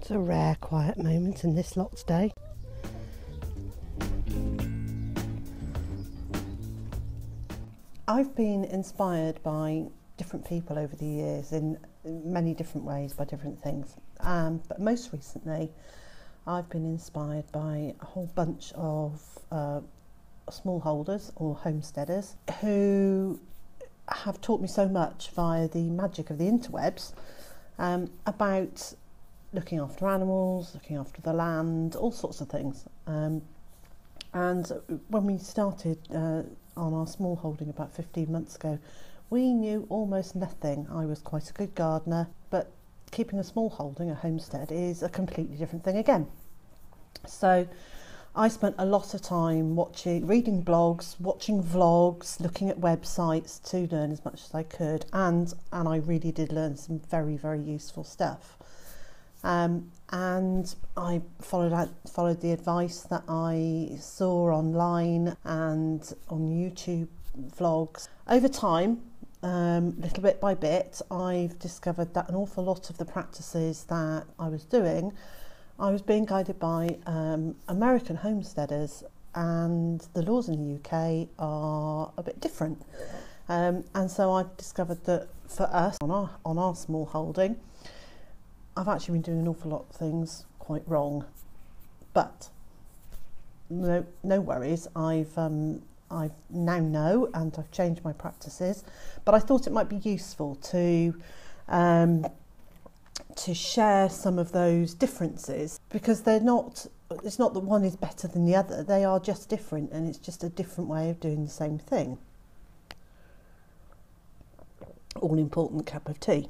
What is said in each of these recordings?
It's a rare quiet moment in this locked day. I've been inspired by different people over the years in many different ways by different things. Um, but most recently, I've been inspired by a whole bunch of uh, smallholders or homesteaders who have taught me so much via the magic of the interwebs um, about looking after animals, looking after the land, all sorts of things. Um, and when we started uh, on our small holding about 15 months ago, we knew almost nothing. I was quite a good gardener, but keeping a small holding, a homestead, is a completely different thing again. So I spent a lot of time watching, reading blogs, watching vlogs, looking at websites to learn as much as I could, and and I really did learn some very very useful stuff. Um, and I followed out, followed the advice that I saw online and on YouTube vlogs. Over time, um, little bit by bit, I've discovered that an awful lot of the practices that I was doing, I was being guided by um, American homesteaders, and the laws in the UK are a bit different. Um, and so I've discovered that for us on our on our small holding, I've actually been doing an awful lot of things quite wrong, but no, no worries. I've um, I now know and I've changed my practices, but I thought it might be useful to um, to share some of those differences because they're not. It's not that one is better than the other. They are just different, and it's just a different way of doing the same thing. All important cup of tea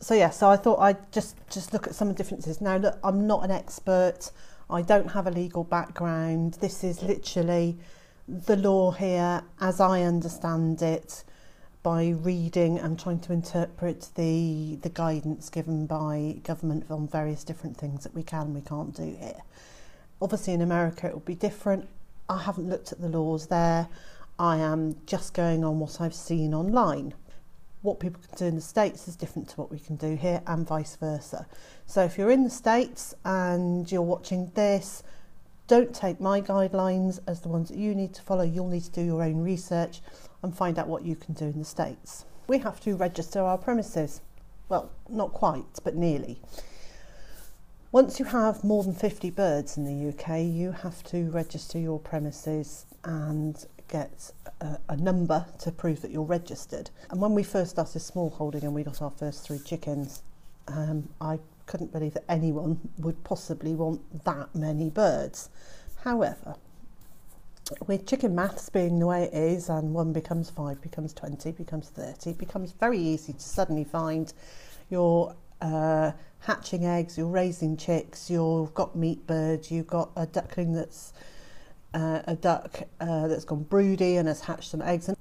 so yeah, so I thought I'd just just look at some of the differences. Now, look, I'm not an expert. I don't have a legal background. This is literally the law here, as I understand it, by reading and trying to interpret the the guidance given by government on various different things that we can and we can't do here. Obviously, in America, it will be different. I haven't looked at the laws there. I am just going on what I've seen online what people can do in the States is different to what we can do here, and vice versa. So, if you're in the States and you're watching this, don't take my guidelines as the ones that you need to follow. You'll need to do your own research and find out what you can do in the States. We have to register our premises. Well, not quite, but nearly. Once you have more than 50 birds in the UK, you have to register your premises and get a, a, number to prove that you're registered. And when we first started small holding and we got our first three chickens, um, I couldn't believe that anyone would possibly want that many birds. However, with chicken maths being the way it is, and one becomes five, becomes 20, becomes 30, it becomes very easy to suddenly find your uh, hatching eggs, you're raising chicks, you've got meat birds, you've got a duckling that's uh, a duck uh, that's gone broody and has hatched some eggs, and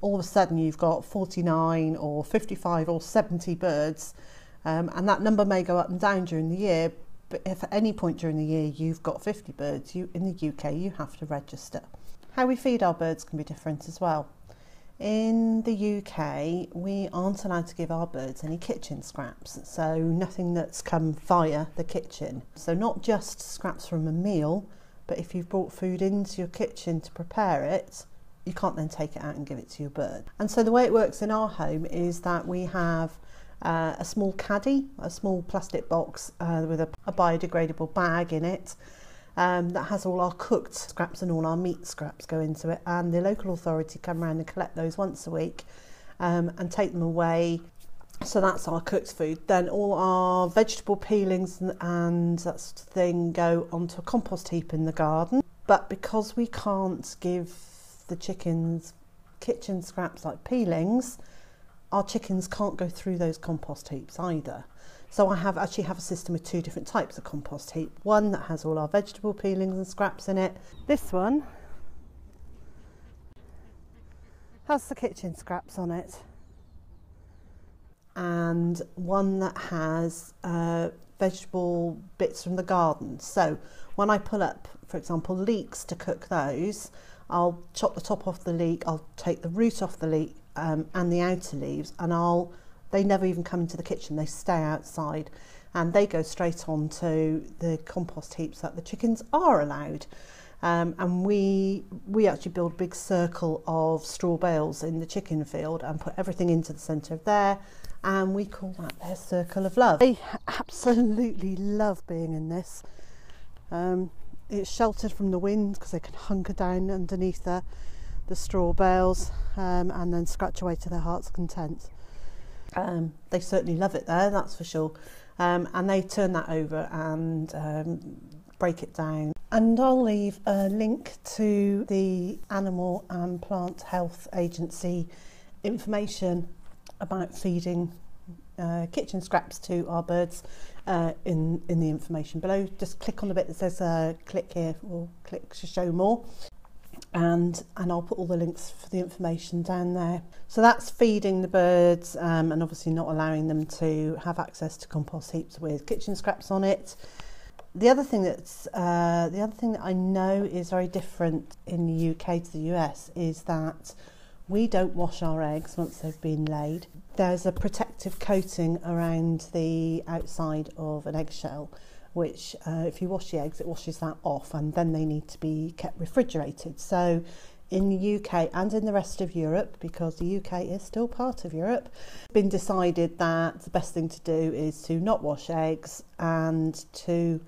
all of a sudden you've got 49 or 55 or 70 birds, um, and that number may go up and down during the year. But if at any point during the year you've got 50 birds, you in the UK you have to register. How we feed our birds can be different as well. In the UK, we aren't allowed to give our birds any kitchen scraps, so nothing that's come via the kitchen. So, not just scraps from a meal, but if you've brought food into your kitchen to prepare it, you can't then take it out and give it to your bird. And so, the way it works in our home is that we have uh, a small caddy, a small plastic box uh, with a, a biodegradable bag in it um, that has all our cooked scraps and all our meat scraps go into it. And the local authority come around and collect those once a week um, and take them away. So that's our cooked food. Then all our vegetable peelings and, and that sort of thing go onto a compost heap in the garden. But because we can't give the chickens kitchen scraps like peelings, our chickens can't go through those compost heaps either. So I have actually have a system with two different types of compost heap. One that has all our vegetable peelings and scraps in it. This one has the kitchen scraps on it. And one that has uh, vegetable bits from the garden. So when I pull up, for example, leeks to cook those, I'll chop the top off the leek, I'll take the root off the leek um, and the outer leaves, and I'll they never even come into the kitchen. They stay outside, and they go straight on to the compost heaps that the chickens are allowed. Um, and we we actually build a big circle of straw bales in the chicken field and put everything into the centre of there and we call that their circle of love. They absolutely love being in this. Um, it's sheltered from the wind because they can hunker down underneath there the straw bales um, and then scratch away to their heart's content. Um, they certainly love it there, that's for sure. Um, and they turn that over and um, break it down. And I'll leave a link to the Animal and Plant Health Agency information about feeding uh, kitchen scraps to our birds uh, in, in the information below. Just click on the bit that says uh, click here or click to show more and and I'll put all the links for the information down there. So that's feeding the birds um, and obviously not allowing them to have access to compost heaps with kitchen scraps on it. The other thing that's uh, the other thing that I know is very different in the UK to the US is that we don't wash our eggs once they've been laid. There's a protective coating around the outside of an eggshell which uh, if you wash the eggs it washes that off and then they need to be kept refrigerated. So in the UK and in the rest of Europe because the UK is still part of Europe it's been decided that the best thing to do is to not wash eggs and to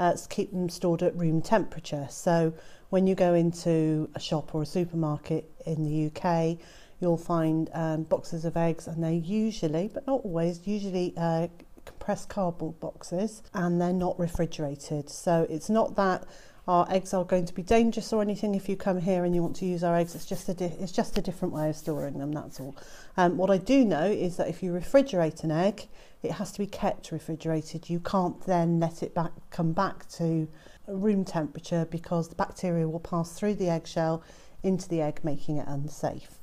uh, keep them stored at room temperature. So when you go into a shop or a supermarket in the UK you'll find um, boxes of eggs and they usually but not always usually uh, compressed cardboard boxes and they're not refrigerated. So it's not that our eggs are going to be dangerous or anything if you come here and you want to use our eggs. It's just a, di it's just a different way of storing them, that's all. Um, what I do know is that if you refrigerate an egg, it has to be kept refrigerated. You can't then let it back come back to room temperature because the bacteria will pass through the eggshell into the egg, making it unsafe.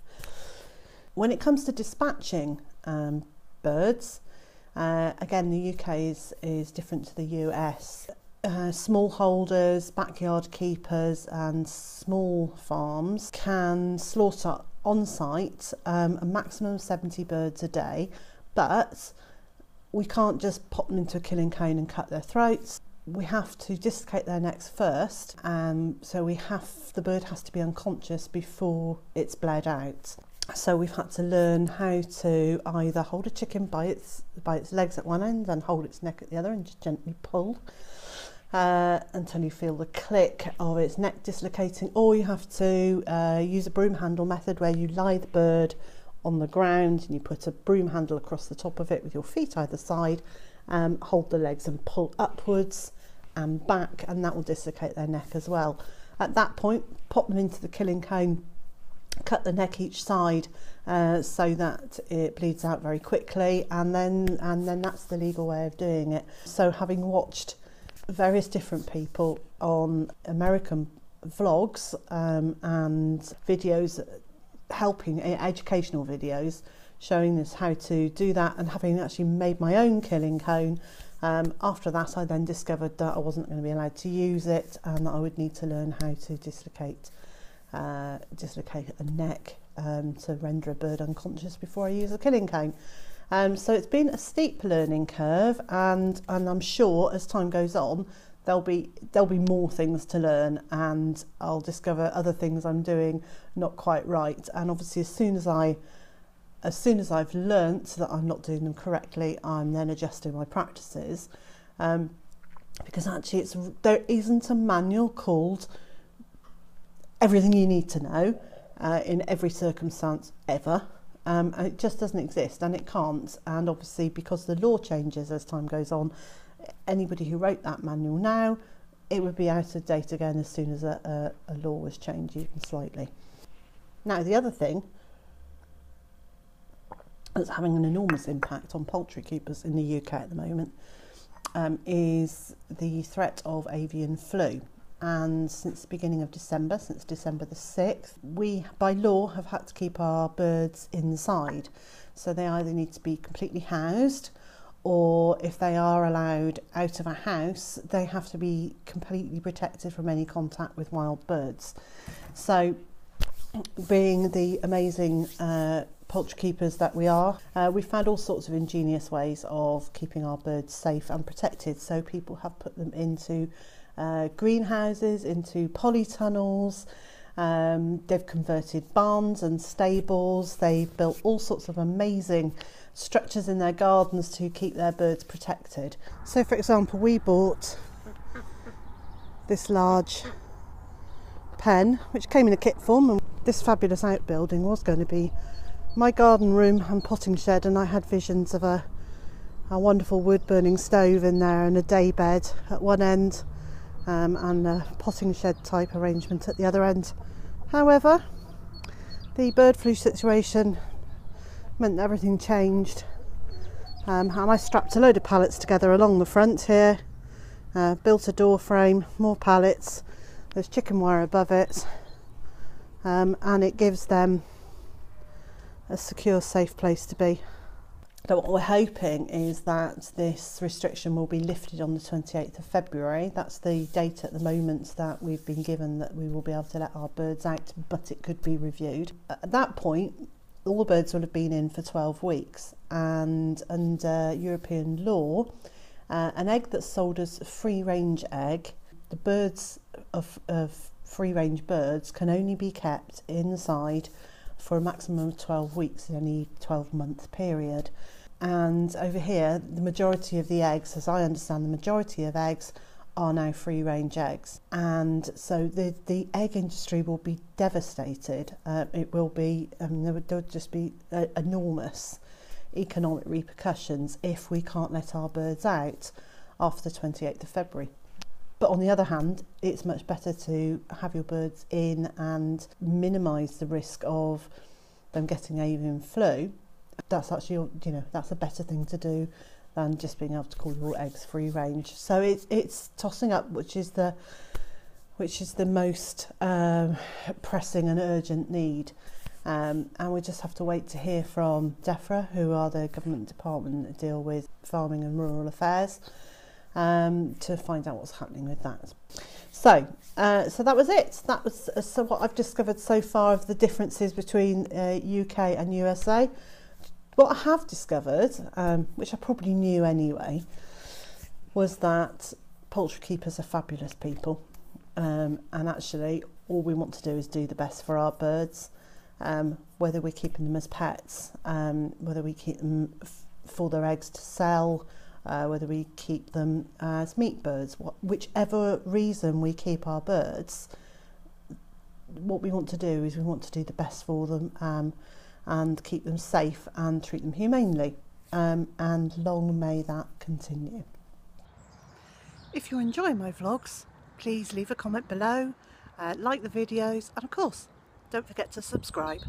When it comes to dispatching um, birds, Uh, again, the UK is, is different to the US. Uh, smallholders, backyard keepers and small farms can slaughter on site um, a maximum of 70 birds a day, but we can't just pop them into a killing cone and cut their throats. We have to dislocate their necks first, um, so we have the bird has to be unconscious before it's bled out. So we've had to learn how to either hold a chicken by its by its legs at one end and hold its neck at the other and just gently pull uh, until you feel the click of its neck dislocating, or you have to uh, use a broom handle method where you lie the bird on the ground and you put a broom handle across the top of it with your feet either side, um, hold the legs and pull upwards and back, and that will dislocate their neck as well. At that point, pop them into the killing cone cut the neck each side uh, so that it bleeds out very quickly and then and then that's the legal way of doing it. So having watched various different people on American vlogs um, and videos helping educational videos showing us how to do that and having actually made my own killing cone um, after that I then discovered that I wasn't going to be allowed to use it and that I would need to learn how to dislocate uh, dislocate a neck um, to render a bird unconscious before I use a killing cone. Um, so it's been a steep learning curve and, and I'm sure as time goes on there'll be there'll be more things to learn and I'll discover other things I'm doing not quite right and obviously as soon as I as soon as I've learnt that I'm not doing them correctly I'm then adjusting my practices um, because actually it's there isn't a manual called everything you need to know uh, in every circumstance ever. Um, it just doesn't exist and it can't. And obviously, because the law changes as time goes on, anybody who wrote that manual now, it would be out of date again as soon as a, a, a law was changed, even slightly. Now, the other thing that's having an enormous impact on poultry keepers in the UK at the moment um, is the threat of avian flu. And since the beginning of December, since December the 6th, we by law have had to keep our birds inside. So they either need to be completely housed or if they are allowed out of a house, they have to be completely protected from any contact with wild birds. So, being the amazing uh, poultry keepers that we are, uh, we found all sorts of ingenious ways of keeping our birds safe and protected. So, people have put them into uh, greenhouses, into polytunnels. Um, they've converted barns and stables. They've built all sorts of amazing structures in their gardens to keep their birds protected. So, for example, we bought this large pen, which came in a kit form, and this fabulous outbuilding was going to be my garden room and potting shed, and I had visions of a, a wonderful wood burning stove in there and a day bed at one end um, and a potting shed type arrangement at the other end. However, the bird flu situation meant everything changed. Um, and I strapped a load of pallets together along the front here, uh, built a door frame, more pallets, there's chicken wire above it, um, and it gives them a secure, safe place to be. But what we're hoping is that this restriction will be lifted on the 28th of February. That's the date at the moment that we've been given that we will be able to let our birds out, but it could be reviewed. At that point, all the birds will have been in for 12 weeks, and under European law, uh, an egg that's sold as free range egg, the birds of, of free range birds can only be kept inside for a maximum of 12 weeks in any 12 month period. And over here, the majority of the eggs, as I understand, the majority of eggs are now free range eggs. And so the, the egg industry will be devastated. Uh, it will be, um, there would, there would just be uh, enormous economic repercussions if we can't let our birds out after the 28th of February. But on the other hand, it's much better to have your birds in and minimise the risk of them getting avian flu. That's actually, you know, that's a better thing to do than just being able to call your eggs free range. So it's it's tossing up, which is the which is the most um, pressing and urgent need. Um, and we just have to wait to hear from DEFRA, who are the government department that deal with farming and rural affairs um, to find out what's happening with that. So, uh, so that was it. That was uh, so what I've discovered so far of the differences between uh, UK and USA. What I have discovered, um, which I probably knew anyway, was that poultry keepers are fabulous people, um, and actually all we want to do is do the best for our birds, um, whether we're keeping them as pets, um, whether we keep them for their eggs to sell, uh, whether we keep them as meat birds, wh- whichever reason we keep our birds, what we want to do is we want to do the best for them um, and keep them safe and treat them humanely. Um, and long may that continue. If you enjoy my vlogs, please leave a comment below, uh, like the videos, and of course, don't forget to subscribe.